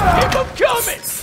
Keep them coming!